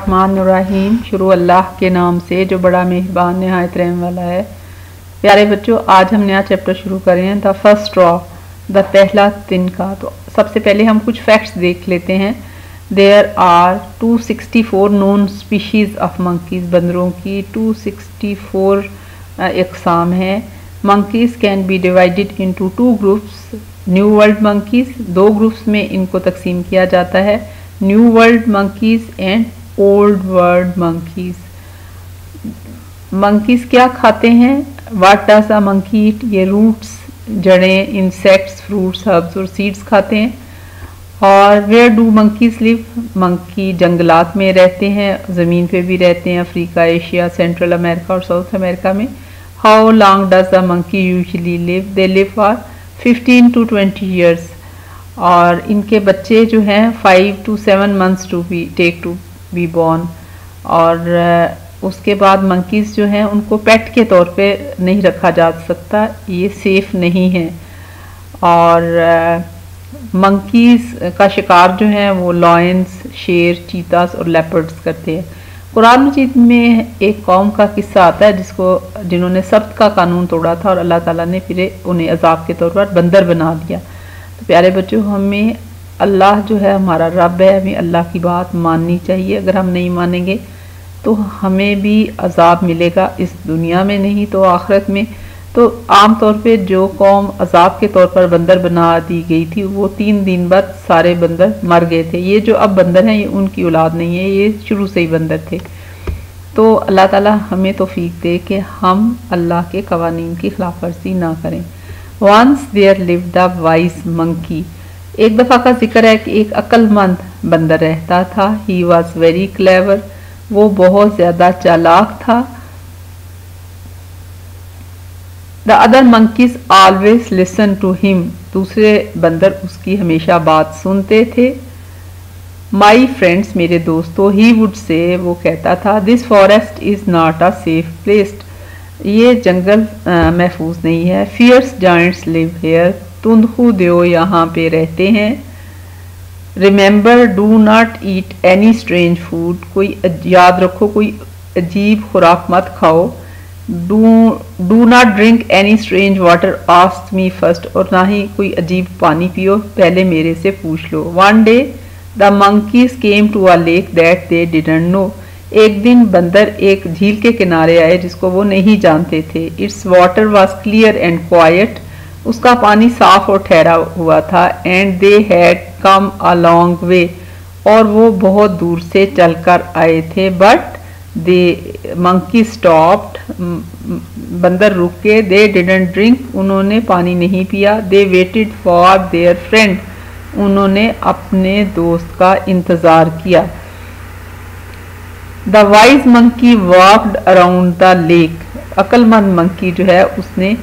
रहीम शुरू अल्लाह के नाम से, जो बड़ा मेहरबान, नहायत रहम वाला है। प्यारे बच्चों, आज हम नया चैप्टर शुरू कर रहे हैं द फ़र्स्ट ड्रॉ द पहला दिन का। तो सबसे पहले हम कुछ फैक्ट्स देख लेते हैं। There are 264 known species of monkeys बंदरों की 264 इकसाम है। Monkeys can be divided into two groups new world monkeys दो ग्रुप्स में इनको तकसीम किया जाता है। New world monkeys and old world monkeys monkeys क्या खाते हैं? वाट डज अ मंकी ईट ये रूट्स जड़ें इंसेक्ट्स फ्रूट्स हर्ब्स और सीड्स खाते हैं। और where do monkeys live monkey जंगलात में रहते हैं, ज़मीन पे भी रहते हैं, अफ्रीका, एशिया सेंट्रल अमेरिका और साउथ अमेरिका में। How long does the monkey usually live they live for 15 to 20 years और इनके बच्चे जो हैं five to seven months to be take to be born और उसके बाद मंकीज़ जो हैं, उनको पेट के तौर पे नहीं रखा जा सकता, ये सेफ़ नहीं है। और मंकीज़ का शिकार जो है, वो लॉयंस शेर चीतास और लेपर्ड्स करते हैं। कुरान मजीद में एक कौम का किस्सा आता है, जिसको, जिन्होंने सब्त का कानून तोड़ा था और अल्लाह ताला ने फिर उन्हें अजाब के तौर पर बंदर बना दिया। तो प्यारे बच्चों, हमें अल्लाह जो है हमारा रब है, हमें अल्लाह की बात माननी चाहिए। अगर हम नहीं मानेंगे तो हमें भी अजाब मिलेगा इस दुनिया में नहीं तो आखिरत में। तो आम तौर पे जो कौम अजाब के तौर पर बंदर बना दी गई थी, वो तीन दिन बाद सारे बंदर मर गए थे। ये जो अब बंदर हैं, ये उनकी औलाद नहीं है, ये शुरू से ही बंदर थे। तो अल्लाह ताला हमें तोफीक दे कि हम अल्लाह के कवानीन की खिलाफ वर्जी ना करें। Once there live the wise monkey एक दफ़ा का ज़िक्र है कि एक अक्लमंद बंदर रहता था। ही वॉज़ वेरी क्लेवर वो बहुत ज़्यादा चालाक था। The other monkeys always listen to him दूसरे बंदर उसकी हमेशा बात सुनते थे। माई फ्रेंड्स मेरे दोस्तों ही वुड से वो कहता था this forest is not a safe placed ये जंगल महफूज नहीं है। फियर्स जॉइंट्स लिव हेयर तुंदखू देव यहाँ पे रहते हैं। Remember do not eat any strange food कोई याद रखो, कोई अजीब खुराक मत खाओ। Do do not drink any strange water asked me first और ना ही कोई अजीब पानी पियो। पहले मेरे से पूछ लो। One day the monkeys came to a lake that they didn't know एक दिन बंदर एक झील के किनारे आए, जिसको वो नहीं जानते थे। Its water was clear and quiet उसका पानी साफ़ और ठहरा हुआ था and they had come a long way और वो बहुत दूर से चलकर आए थे बट दे मंकी स्टॉप्ड बंदर रुक के दे डिडेंट ड्रिंक उन्होंने पानी नहीं पिया they waited for their friend उन्होंने अपने दोस्त का इंतज़ार किया। The wise monkey walked around the lake अक्लमंद monkey जो है, उसने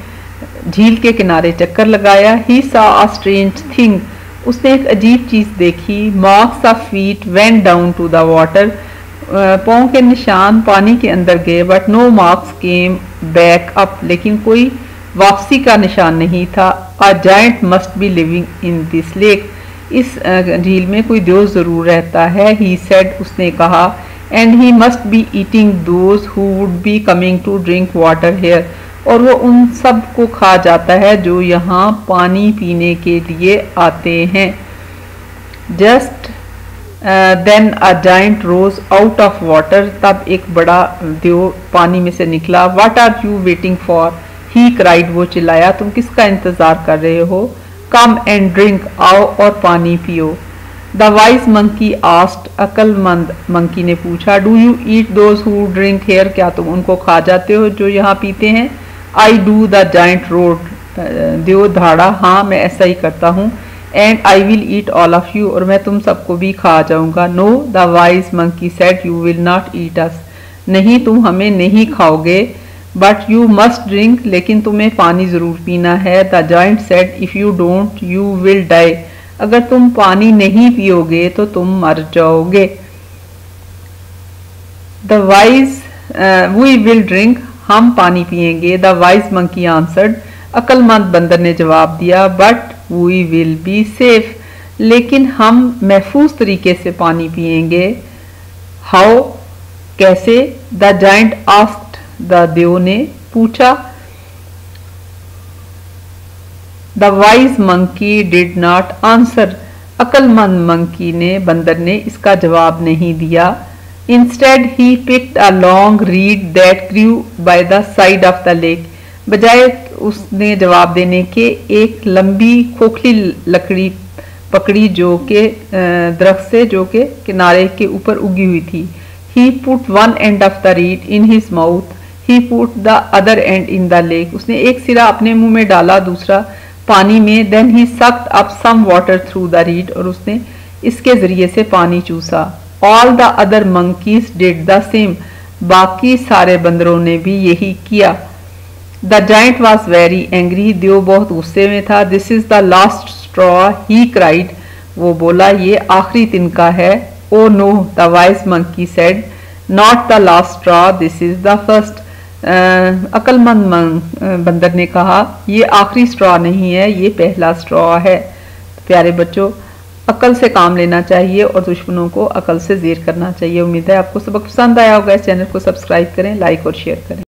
झील के किनारे चक्कर लगाया ही सा अ स्ट्रेंज थिंग उसने एक अजीब चीज़ देखी marks of feet went down to the water पाँव के निशान पानी के अंदर गए but no marks came back up लेकिन कोई वापसी का निशान नहीं था। A giant must be living in this lake इस झील में कोई देव ज़रूर रहता है ही सेड उसने कहा and he must be eating those who would be coming to drink water here और वो उन सबको खा जाता है जो यहाँ पानी पीने के लिए आते हैं। Just then a giant rose out of water तब एक बड़ा देव पानी में से निकला। What are you waiting for he cried वो चिल्लाया, तुम किसका इंतज़ार कर रहे हो? कम एंड ड्रिंक आओ और पानी पियो। द वाइज मंकी आस्ट अकलमंद मंकी ने पूछा do you eat those who drink here क्या तुम उनको खा जाते हो जो यहाँ पीते हैं? I do the giant roared देव धाड़ा हाँ मैं ऐसा ही करता हूँ। And I will eat all of you और मैं तुम सबको भी खा जाऊँगा। No the wise monkey said you will not eat us नहीं, तुम हमें नहीं खाओगे बट यू मस्ट ड्रिंक लेकिन तुम्हें पानी ज़रूर पीना है। The giant said if you don't you will die अगर तुम पानी नहीं पियोगे तो तुम मर जाओगे। The wise we will drink हम पानी पिएँगे द वाइज मंकी आंसर्ड अक्लमंद बंदर ने जवाब दिया but we will be safe लेकिन हम महफूज तरीके से पानी पिएँगे हाउ कैसे? द जाइंट आस्क्ड द देव ने पूछा the wise monkey did not answer अकलमंद monkey ने, बंदर ने इसका जवाब नहीं दिया। Instead he picked a long reed that grew by the side of the lake बजाय उसने जवाब देने के, एक लंबी खोखली लकड़ी, पकड़ी जो के दरख्त से जो के किनारे के ऊपर उगी हुई थी। He put one end of the reed in his mouth he put the other end in the lake उसने एक सिरा अपने मुँह में डाला, दूसरा पानी में then he sucked up some water through the reed और उसने इसके ज़रिए से पानी चूसा। All the other monkeys did the same बाकी सारे बंदरों ने भी यही किया। The giant was very angry देव बहुत गुस्से में था। This is the last straw he cried वो बोला, ये आखिरी तिनका है। ओ no the wise monkey said not the last straw this is the first अक्लमंद बंदर ने कहा, ये आखिरी स्ट्रॉ नहीं है। ये पहला स्ट्रॉ है। प्यारे बच्चों अकल से काम लेना चाहिए और दुश्मनों को अकल से जेर करना चाहिए। उम्मीद है आपको सबक पसंद आया होगा। इस चैनल को सब्सक्राइब करें, लाइक और शेयर करें।